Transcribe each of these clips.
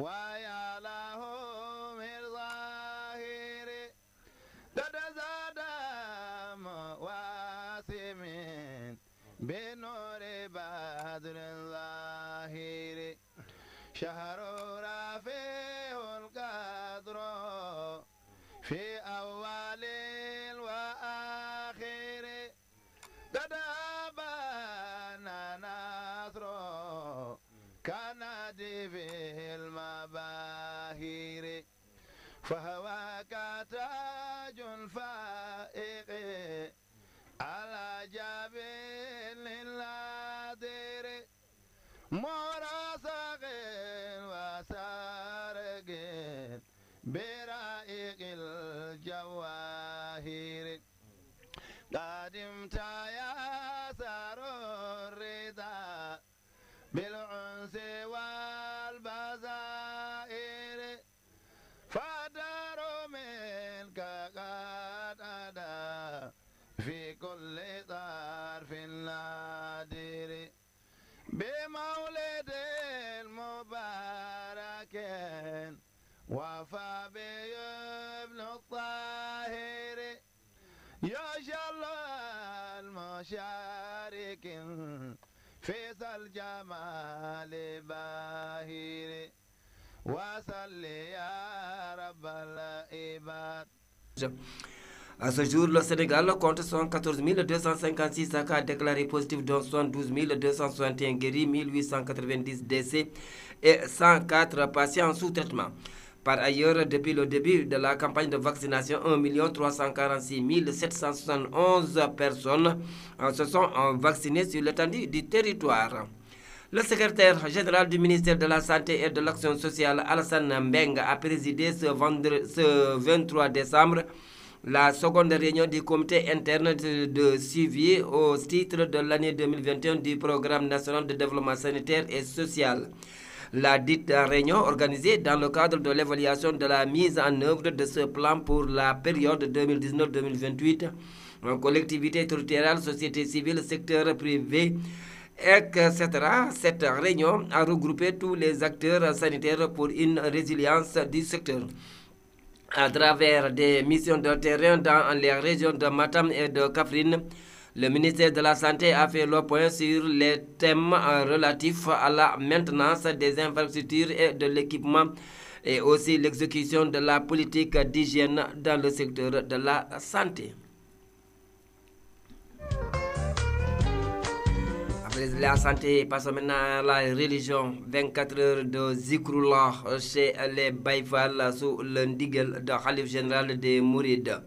ويا له من ظاهر. تتزاد مواسم بنور بدر ظاهر. شهر رفيع القدر في فهو كتاج فائق على جبل النادر مراسق وسارق برائق الجواهر. قدمت يا سار الرضا بالعنس والبزائر في كل طرف نادر. بمولد المبارك وفى به ابن الطاهر. يا المشارك في ذا الجمال باهر. وصل يا رب العباد. À ce jour, le Sénégal compte 114 256 cas déclarés positifs, dont 72 261 guéris, 1890 décès et 104 patients sous traitement. Par ailleurs, depuis le début de la campagne de vaccination, 1 346 771 personnes se sont vaccinées sur l'étendue du territoire. Le secrétaire général du ministère de la Santé et de l'Action sociale, Alassane Mbeng, a présidé ce, vendre- ce 23 décembre la seconde réunion du comité interne de, suivi au titre de l'année 2021 du programme national de développement sanitaire et social. La dite réunion organisée dans le cadre de l'évaluation de la mise en œuvre de ce plan pour la période 2019-2028, en collectivité territoriale, société civile, secteur privé, etc. Cette réunion a regroupé tous les acteurs sanitaires pour une résilience du secteur à travers des missions de terrain dans les régions de Matam et de Kafrine. Le ministère de la Santé a fait le point sur les thèmes euh, relatifs à la maintenance des infrastructures et de l'équipement et aussi l'exécution de la politique d'hygiène dans le secteur de la santé. La santé, passons maintenant à la religion. 24 heures de Zikrullah chez les Baïfal sous le ndigal de Khalif général des Mourides.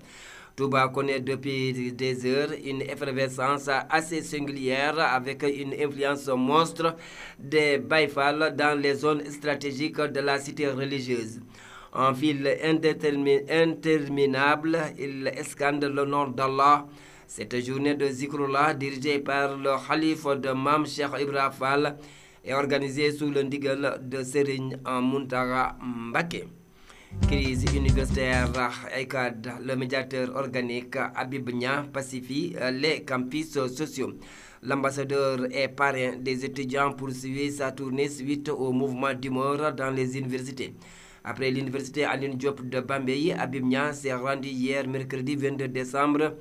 Touba connaît depuis des heures une effervescence assez singulière avec une influence monstre des Baïfal dans les zones stratégiques de la cité religieuse. En fil indétermi- interminable, il escande le nom d'Allah. Cette journée de Zikrullah, dirigée par le calife de Mam Cheikh Ibrahim Fall, est organisée sous le ndigal de Serigne en Muntaga Mbake. Crise universitaire ECAD, le médiateur organique Abib Nia pacifie les campus sociaux. L'ambassadeur et parrain des étudiants poursuit sa tournée suite au mouvement d'humeur dans les universités. Après l'université Aline Diop de Bambey, Abib Nia s'est rendu hier mercredi 22 décembre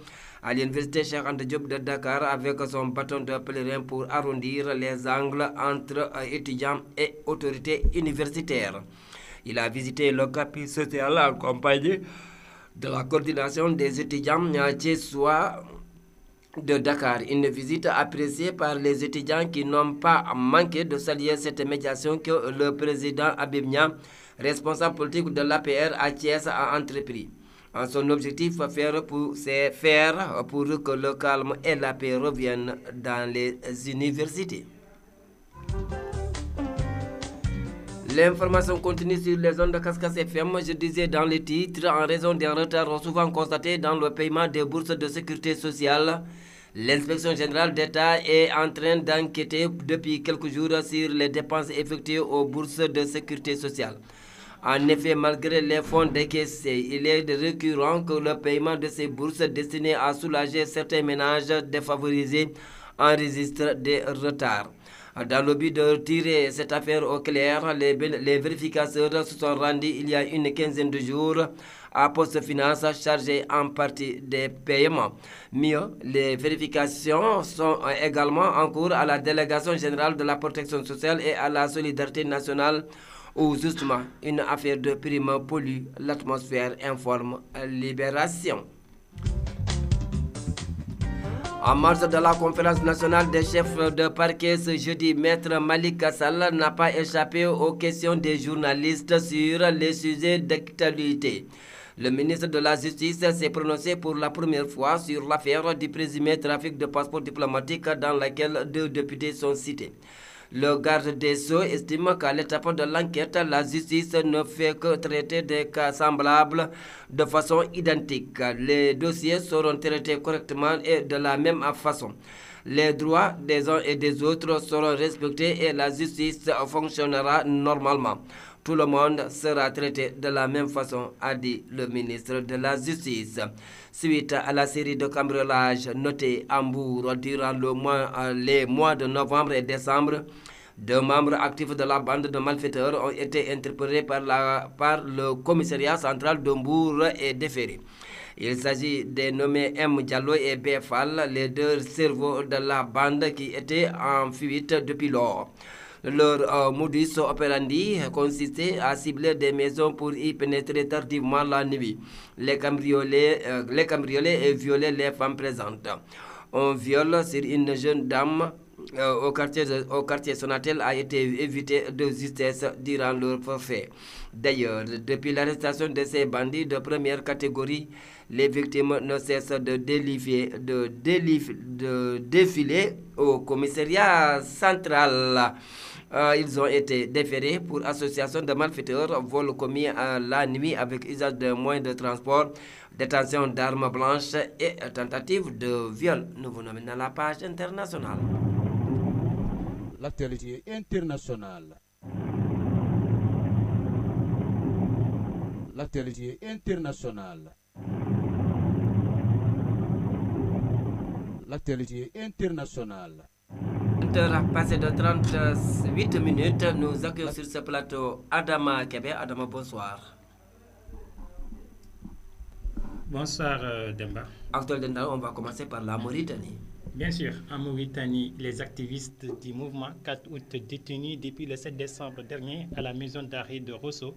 à l'université Cheikh Anta Diop de Dakar avec son bâton de pèlerin pour arrondir les angles entre euh, étudiants et autorités universitaires. Il a visité le campus social accompagné de la coordination des étudiants de Dakar. Une visite appréciée par les étudiants qui n'ont pas manqué de saluer cette médiation que le président Abibnia, responsable politique de l'APR à Thiès, a entrepris. En son objectif, c'est faire pour que le calme et la paix reviennent dans les universités. L'information continue sur les zones de Cascas FM. Je disais dans les titres, en raison des retards souvent constatés dans le paiement des bourses de sécurité sociale, l'inspection générale d'État est en train d'enquêter depuis quelques jours sur les dépenses effectuées aux bourses de sécurité sociale. En effet, malgré les fonds décaissés, il est récurrent que le paiement de ces bourses destinées à soulager certains ménages défavorisés enregistre des retards. Dans le but de tirer cette affaire au clair, les, les vérificateurs se sont rendus il y a une quinzaine de jours à Poste Finance chargé en partie des paiements. Mieux, les vérifications sont également en cours à la Délégation générale de la protection sociale et à la solidarité nationale où justement une affaire de prime pollue l'atmosphère, informe Libération. En marge de la conférence nationale des chefs de parquet ce jeudi, Maître Malik Kassal n'a pas échappé aux questions des journalistes sur les sujets d'actualité. Le ministre de la Justice s'est prononcé pour la première fois sur l'affaire du présumé trafic de passeports diplomatiques dans laquelle deux députés sont cités. Le garde des Sceaux estime qu'à l'étape de l'enquête, la justice ne fait que traiter des cas semblables de façon identique. Les dossiers seront traités correctement et de la même façon. Les droits des uns et des autres seront respectés et la justice fonctionnera normalement. Tout le monde sera traité de la même façon, a dit le ministre de la Justice. Suite à la série de cambriolages notés à Hambourg durant mois, les mois de novembre et décembre, deux membres actifs de la bande de malfaiteurs ont été interpellés par, le commissariat central d'Hambourg et déférés. Il s'agit des nommés M. Diallo et B. Fall, les deux cerveaux de la bande qui étaient en fuite depuis lors. Leur euh, modus operandi consistait à cibler des maisons pour y pénétrer tardivement la nuit, les cambrioler, euh, les et violer les femmes présentes. Un viol sur une jeune dame euh, au, quartier, Sonatel a été évité de justesse durant leur forfait. D'ailleurs, depuis l'arrestation de ces bandits de première catégorie, les victimes ne cessent de défiler au commissariat central. Euh, ils ont été déférés pour association de malfaiteurs, vol commis à la nuit avec usage de moyens de transport, détention d'armes blanches et tentative de viol. Nous venons maintenant à la page internationale. L'actualité internationale. L'actualité internationale. L'actualité internationale. 20h passé de 38 minutes, nous accueillons sur ce plateau Adama Kébé. Adama, bonsoir. Bonsoir euh, Demba. Actuel Demba, on va commencer par la Mauritanie. Bien sûr, en Mauritanie, les activistes du mouvement 4 août détenus depuis le 7 décembre dernier à la maison d'arrêt de Rosso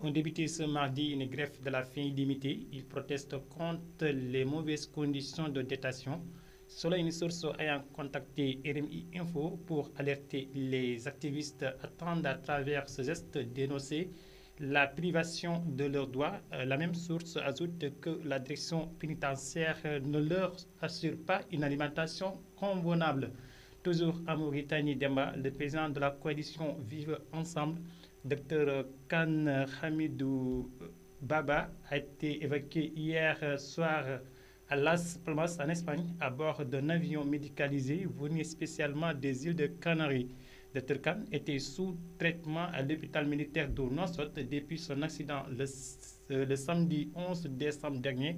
ont débuté ce mardi une greffe de la faim illimitée. Ils protestent contre les mauvaises conditions de détention. Selon une source ayant contacté RMI Info pour alerter les activistes attendent à travers ce geste dénoncer la privation de leurs droits. La même source ajoute que la direction pénitentiaire ne leur assure pas une alimentation convenable. Toujours en Mauritanie, Demba, le président de la coalition Vive Ensemble, Dr Khan Hamidou Baba, a été évacué hier soir à Las Palmas en Espagne à bord d'un avion médicalisé venu spécialement des îles de Canaries. Dr Khan était sous traitement à l'hôpital militaire de Nosot depuis son accident le, le, samedi 11 décembre dernier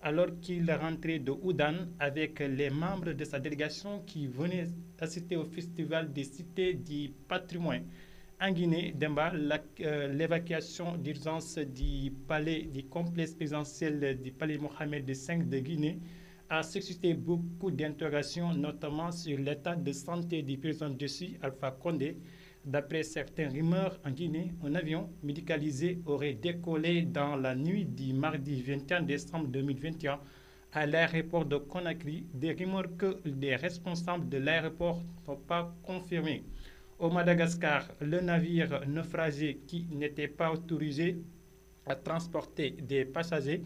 alors qu'il rentrait de Oudan avec les membres de sa délégation qui venaient assister au festival des cités du patrimoine. En Guinée, Demba, l'évacuation d'urgence du palais du complexe présidentiel du palais Mohamed V de Guinée a suscité beaucoup d'interrogations, notamment sur l'état de santé du président dessus, Alpha Condé. D'après certaines rumeurs en Guinée, un avion médicalisé aurait décollé dans la nuit du mardi 21 décembre 2021 à l'aéroport de Conakry, des rumeurs que les responsables de l'aéroport n'ont pas confirmées. Au Madagascar, le navire naufragé qui n'était pas autorisé à transporter des passagers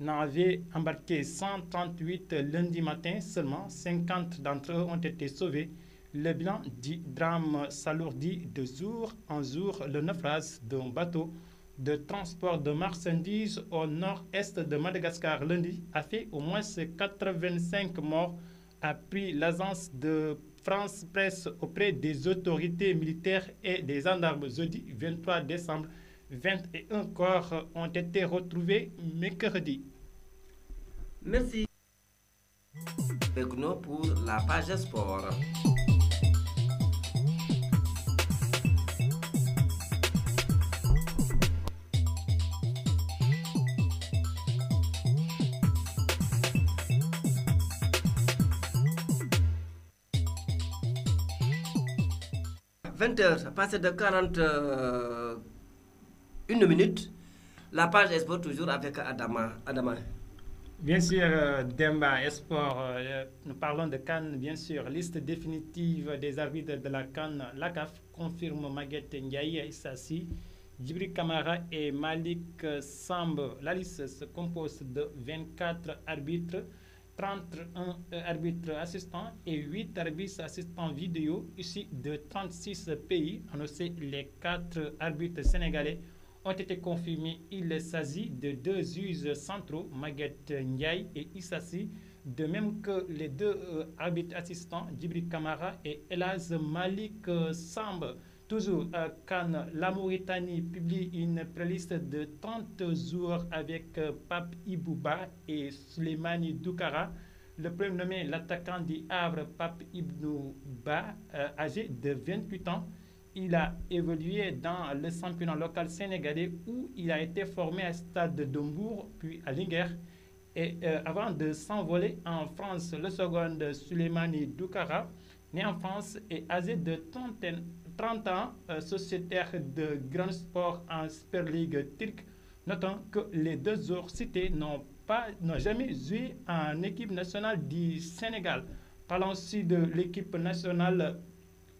n'en avait embarqué 138 lundi matin. Seulement 50 d'entre eux ont été sauvés. Le bilan du drame s'alourdit de jour en jour. Le naufrage d'un bateau de transport de marchandises au nord-est de Madagascar lundi a fait au moins 85 morts, a pris de France Presse auprès des autorités militaires et des gendarmes jeudi 23 décembre. 21 corps ont été retrouvés mercredi. Merci. Nous pour la page sport. 20h, passé de 40 euh, une minute. La page Esport toujours avec Adama. Adama. Bien sûr, euh, Demba Esport, euh, nous parlons de Cannes, bien sûr. Liste définitive des arbitres de la Cannes. La CAF confirme Maguette Ndiaye Issassi, Djibril Kamara et Malik Samb. La liste se compose de 24 arbitres, 31 euh, arbitres assistants et 8 arbitres assistants vidéo issus de 36 pays. Sait les 4 arbitres sénégalais ont été confirmés. Il s'agit de deux juges centraux, Maguette Ndiaye et Issassi, de même que les deux euh, arbitres assistants, Djibril Kamara et Elaz Malik Samb. Toujours à Cannes, la Mauritanie publie une playlist de 30 jours avec euh, Pape Ibouba et Suleimani Doukara. Le premier nommé, l'attaquant du Havre, Pape Ibouba, euh, âgé de 28 ans, il a évolué dans le championnat local sénégalais où il a été formé à Stade de Dombourg, puis à Linger. Et euh, avant de s'envoler en France, le second, Suleimani Doukara, né en France et âgé de 30, 30 ans, euh, sociétaire de grand sport en Super League turque. Notons que les deux autres cités n'ont n'ont jamais joué en équipe nationale du Sénégal. Parlons aussi de l'équipe nationale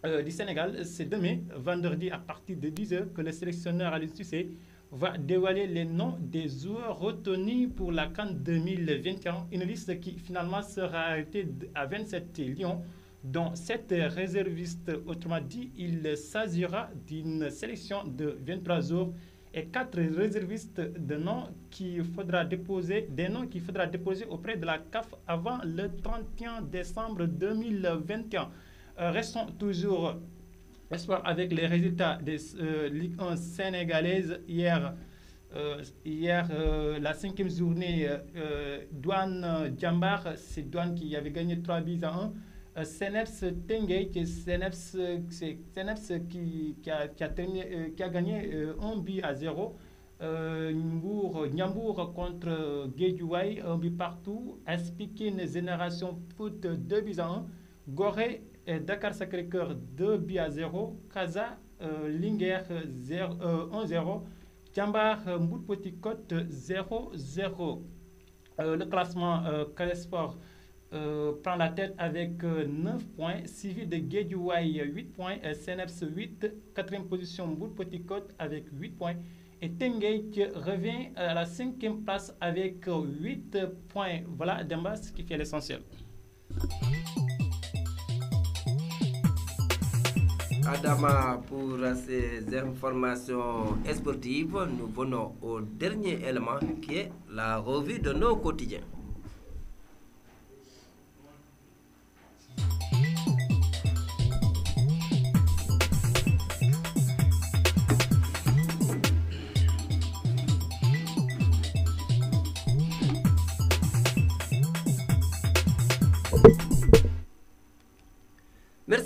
euh, du Sénégal. C'est demain, vendredi, à partir de 10h, que le sélectionneur Aliou Cissé va dévoiler les noms des joueurs retenus pour la Cannes 2021. Une liste qui finalement sera arrêtée à 27 lions dont 7 réservistes. Autrement dit, il s'agira d'une sélection de 23 jours et 4 réservistes de noms qu'il faudra déposer, des noms qu'il faudra déposer auprès de la CAF avant le 31 décembre 2021. Euh, restons toujours espoir avec les résultats des euh, Ligue 1 sénégalaises hier. Euh, hier, euh, la cinquième journée, euh, Douane Djambar, c'est Douane qui avait gagné 3 buts à 1. Euh, Seneps Tenguei, qui, Seneps, qui, qui, a, qui, a euh, qui a gagné euh, 1 but à 0. Euh, Nyambour, contre Guédiouaï, un but partout. Aspikin Génération Foot, 2 buts à 1. Gorée et Dakar Sacré-Cœur, 2 buts à 0. Kaza, euh, Linger, 1-0. Djambar, Mbout Petit Côte, 0-0. le classement euh, euh, prend la tête avec euh, 9 points, suivi de Guédiouaï 8 points, euh, Seneps 8, 4 position Mbout Petit avec 8 points. Et Tenguei qui revient à la cinquième place avec 8 points. Voilà, Demba, ce qui fait l'essentiel. Adama, pour ces informations sportives, nous venons au dernier élément qui est la revue de nos quotidiens.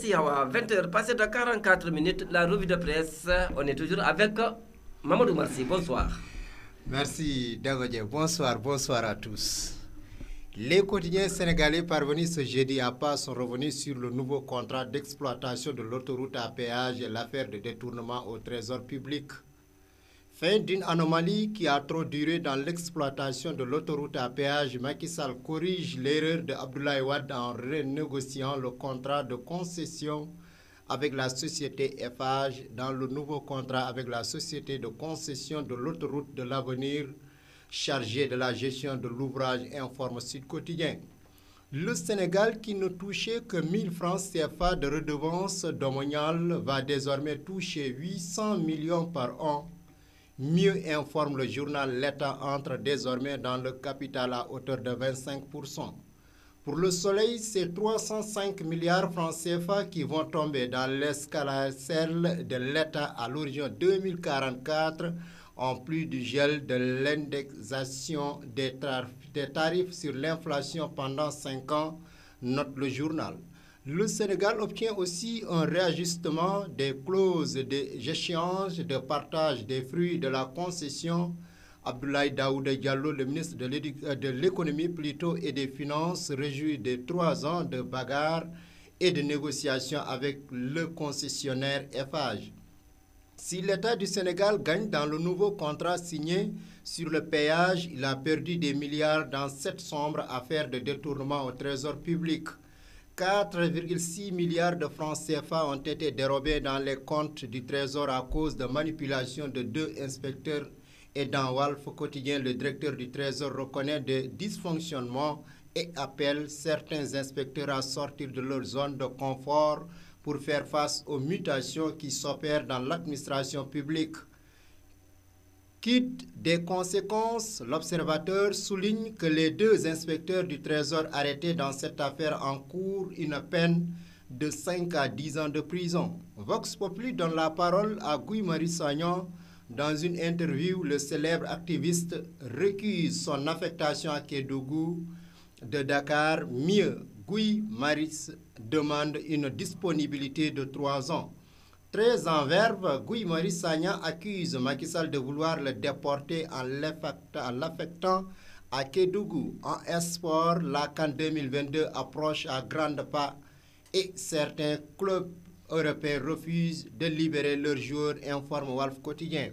Merci Yawa. 20h passé de 44 minutes, la revue de presse. On est toujours avec Mamadou Marcy. Bonsoir. Merci Dagodje. Bonsoir, bonsoir à tous. Les quotidiens sénégalais parvenus ce jeudi à pas sont revenus sur le nouveau contrat d'exploitation de l'autoroute à péage et l'affaire de détournement au trésor public. Fin d'une anomalie qui a trop duré dans l'exploitation de l'autoroute à péage, Macky Sall corrige l'erreur de Abdoulaye Wade en renégociant le contrat de concession avec la société FH dans le nouveau contrat avec la société de concession de l'autoroute de l'avenir chargée de la gestion de l'ouvrage informe Sud Quotidien. Le Sénégal, qui ne touchait que 1000 francs CFA de redevance domaniale, va désormais toucher 800 millions par an Mieux informe le journal L'État entre désormais dans le capital à hauteur de 25%. Pour le Soleil, c'est 305 milliards francs CFA qui vont tomber dans l'escalacelle de l'État à l'horizon 2044, en plus du gel de l'indexation des, tarifs sur l'inflation pendant 5 ans, note le journal. Le Sénégal obtient aussi un réajustement des clauses d'échange de, de partage des fruits de la concession. Abdoulaye Daouda Diallo, le ministre de l'économie plutôt et des finances, réjouit des trois ans de bagarre et de négociation avec le concessionnaire FH. Si l'État du Sénégal gagne dans le nouveau contrat signé sur le péage, il a perdu des milliards dans cette sombre affaire de détournement au trésor public. 4,6 milliards de francs CFA ont été dérobés dans les comptes du Trésor à cause de manipulation de deux inspecteurs et dans Walf Quotidien, le directeur du Trésor reconnaît des dysfonctionnements et appelle certains inspecteurs à sortir de leur zone de confort pour faire face aux mutations qui s'opèrent dans l'administration publique. Quitte des conséquences, l'observateur souligne que les deux inspecteurs du Trésor arrêtés dans cette affaire encourent une peine de 5 à 10 ans de prison. Vox Populi donne la parole à Guy Marie Sagnon. Dans une interview, le célèbre activiste récuse son affectation à Kédougou de Dakar. Mieux, Guy Maris demande une disponibilité de 3 ans. Très en verve, Guy Marie Sagna accuse Macky Sall de vouloir le déporter en l'affectant à Kédougou. En espoir, la CAN 2022 approche à grandes pas et certains clubs européens refusent de libérer leurs joueurs, informe Wolf Quotidien.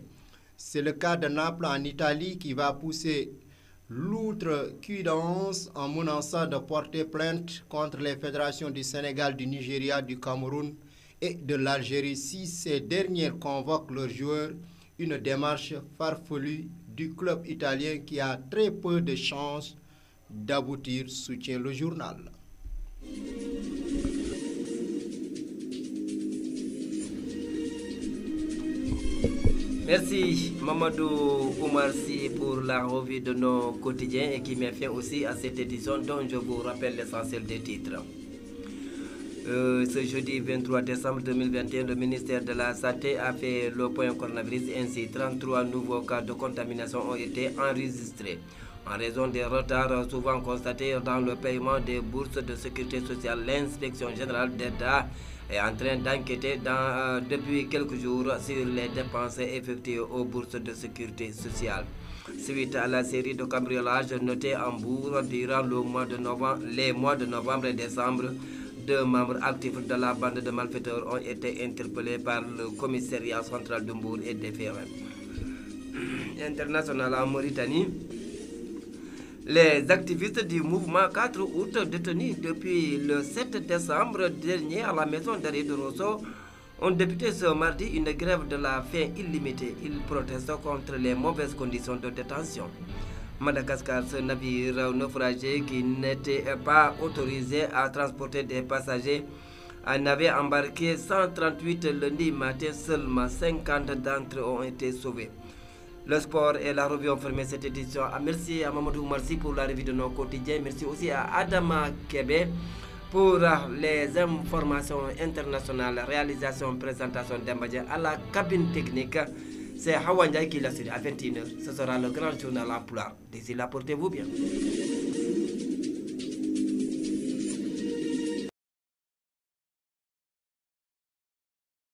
C'est le cas de Naples en Italie qui va pousser l'outrecuidance en menaçant de porter plainte contre les fédérations du Sénégal, du Nigeria, du Cameroun et de l'Algérie si ces dernières convoquent leurs joueurs, une démarche farfelue du club italien qui a très peu de chances d'aboutir, soutient le journal. Merci Mamadou Oumarsi pour la revue de nos quotidiens et qui met fin aussi à cette édition dont je vous rappelle l'essentiel des titres. Euh, ce jeudi 23 décembre 2021, le ministère de la Santé a fait le point coronavirus. Ainsi, 33 nouveaux cas de contamination ont été enregistrés. En raison des retards souvent constatés dans le paiement des bourses de sécurité sociale, l'inspection générale d'État est en train d'enquêter euh, depuis quelques jours sur les dépenses effectuées aux bourses de sécurité sociale. Suite à la série de cambriolages notés en bourg durant le les mois de novembre et décembre, deux membres actifs de la bande de malfaiteurs ont été interpellés par le commissariat central de Mbour et déférés. International en Mauritanie, les activistes du mouvement 4 août détenus depuis le 7 décembre dernier à la maison d'arrêt de Rosso ont débuté ce mardi une grève de la faim illimitée. Ils protestent contre les mauvaises conditions de détention. Madagascar, ce navire naufragé qui n'était pas autorisé à transporter des passagers en avait embarqué 138 lundi matin. Seulement 50 d'entre eux ont été sauvés. Le sport et la revue ont fermé cette édition. Merci à Mamadou Marci pour la revue de nos quotidiens. Merci aussi à Adama Kebe pour les informations internationales, réalisation, présentation d'Embadja à la cabine technique. C'est Hawa Ndiaye qui l'a à 21h. Ce sera le grand journal à Poula. D'ici portez-vous bien.